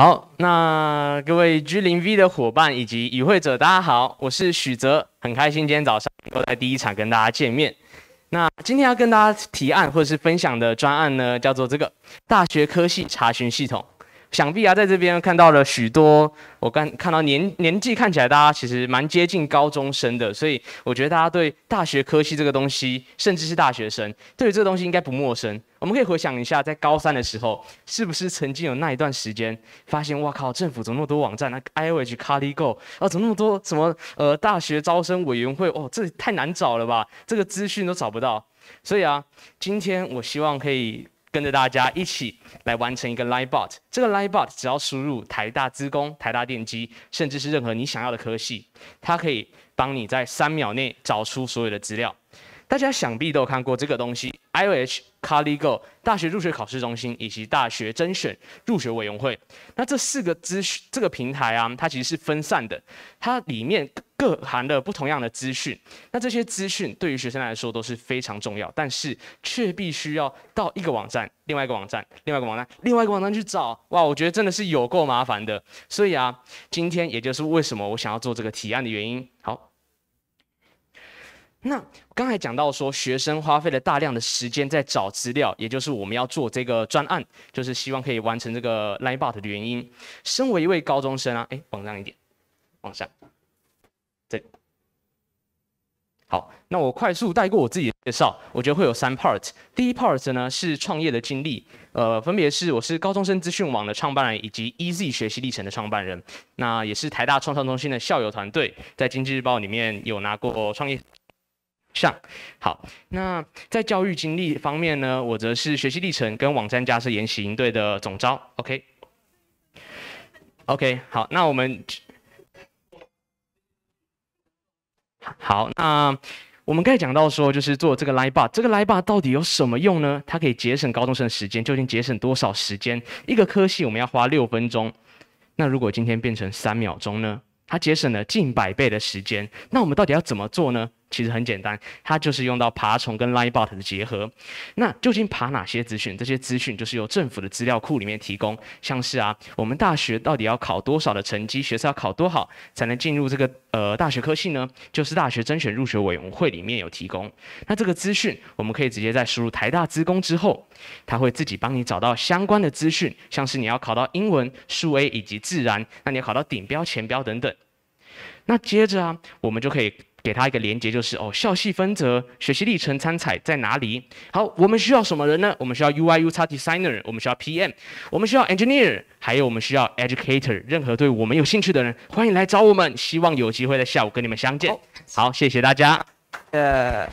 好，那各位 G 零 V 的伙伴以及与会者，大家好，我是许泽，很开心今天早上能够在第一场跟大家见面。那今天要跟大家提案或者是分享的专案呢，叫做这个大学科系查询系统。想必啊，在这边看到了许多，我刚看到年年纪看起来大家其实蛮接近高中生的，所以我觉得大家对大学科系这个东西，甚至是大学生，对于这个东西应该不陌生。我们可以回想一下，在高三的时候，是不是曾经有那一段时间，发现哇靠，政府怎么那么多网站，那 i o h Caligo 啊，怎么那么多什么呃大学招生委员会，哦，这太难找了吧，这个资讯都找不到。所以啊，今天我希望可以。跟着大家一起来完成一个 Line Bot，这个 Line Bot 只要输入台大资工、台大电机，甚至是任何你想要的科系，它可以帮你在三秒内找出所有的资料。大家想必都有看过这个东西，IOH、Caligo 大学入学考试中心以及大学甄选入学委员会。那这四个资讯，这个平台啊，它其实是分散的，它里面各含了不同样的资讯。那这些资讯对于学生来说都是非常重要，但是却必须要到一个网站、另外一个网站、另外一个网站、另外一个网站去找。哇，我觉得真的是有够麻烦的。所以啊，今天也就是为什么我想要做这个提案的原因。好。那刚才讲到说，学生花费了大量的时间在找资料，也就是我们要做这个专案，就是希望可以完成这个 Line Bot 的原因。身为一位高中生啊，哎，往上一点，往上，这好。那我快速带过我自己的介绍，我觉得会有三 part。第一 part 呢是创业的经历，呃，分别是我是高中生资讯网的创办人，以及 Easy 学习历程的创办人，那也是台大创创中心的校友团队，在经济日报里面有拿过创业。上好，那在教育经历方面呢，我则是学习历程跟网站架设研习营队的总招。OK，OK，好，那我们好，那我们刚才讲到说，就是做这个 Live Bar，这个 Live Bar 到底有什么用呢？它可以节省高中生的时间，究竟节省多少时间？一个科系我们要花六分钟，那如果今天变成三秒钟呢？它节省了近百倍的时间，那我们到底要怎么做呢？其实很简单，它就是用到爬虫跟 Line Bot 的结合。那究竟爬哪些资讯？这些资讯就是由政府的资料库里面提供。像是啊，我们大学到底要考多少的成绩，学测要考多好才能进入这个呃大学科系呢？就是大学甄选入学委员会里面有提供。那这个资讯，我们可以直接在输入台大资工之后，它会自己帮你找到相关的资讯。像是你要考到英文、数 A 以及自然，那你要考到顶标、前标等等。那接着啊，我们就可以。给他一个连接，就是哦，校系分则、学习历程参采在哪里？好，我们需要什么人呢？我们需要 UI、UX designer，我们需要 PM，我们需要 engineer，还有我们需要 educator。任何对我们有兴趣的人，欢迎来找我们。希望有机会在下午跟你们相见。好，谢谢大家。呃。